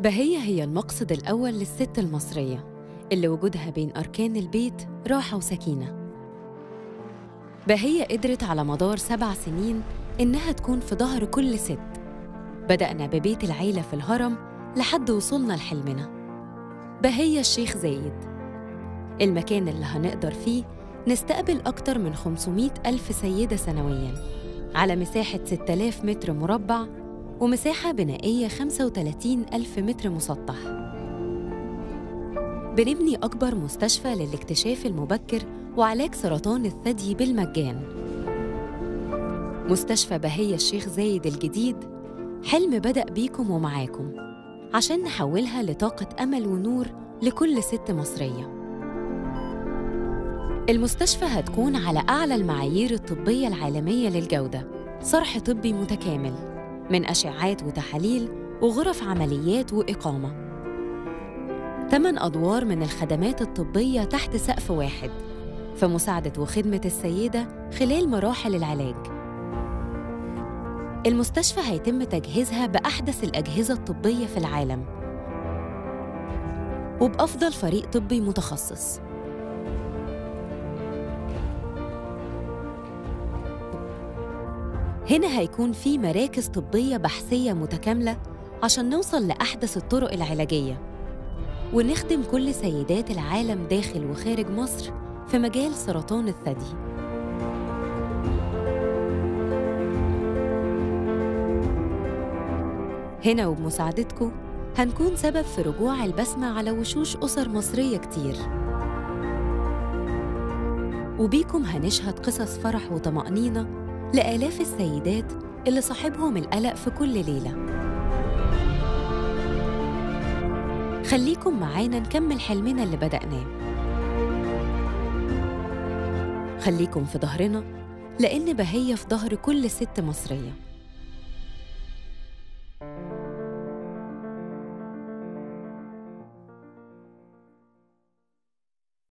بهية هي المقصد الأول للست المصرية اللي وجودها بين أركان البيت راحة وسكينة. بهية قدرت على مدار سبع سنين إنها تكون في ظهر كل ست. بدأنا ببيت العيلة في الهرم لحد وصلنا لحلمنا. بهية الشيخ زايد. المكان اللي هنقدر فيه نستقبل أكتر من 500 ألف سيدة سنوياً على مساحة 6000 متر مربع ومساحة بنائية 35 ألف متر مسطح. بنبني أكبر مستشفى للاكتشاف المبكر وعلاج سرطان الثدي بالمجان. مستشفى بهية الشيخ زايد الجديد. حلم بدأ بيكم ومعاكم عشان نحولها لطاقة أمل ونور لكل ست مصرية. المستشفى هتكون على أعلى المعايير الطبية العالمية للجودة. صرح طبي متكامل. من أشعات وتحاليل وغرف عمليات وإقامة. ثمان أدوار من الخدمات الطبية تحت سقف واحد في مساعدة وخدمة السيدة خلال مراحل العلاج. المستشفى هيتم تجهيزها بأحدث الأجهزة الطبية في العالم وبأفضل فريق طبي متخصص. هنا هيكون في مراكز طبية بحثية متكاملة عشان نوصل لأحدث الطرق العلاجية. ونخدم كل سيدات العالم داخل وخارج مصر في مجال سرطان الثدي. هنا وبمساعدتكم هنكون سبب في رجوع البسمة على وشوش أسر مصرية كتير. وبيكم هنشهد قصص فرح وطمأنينة لآلاف السيدات اللي صاحبهم القلق في كل ليلة. خليكم معانا نكمل حلمنا اللي بدأناه. خليكم في ظهرنا لأن بهية في ظهر كل ست مصرية.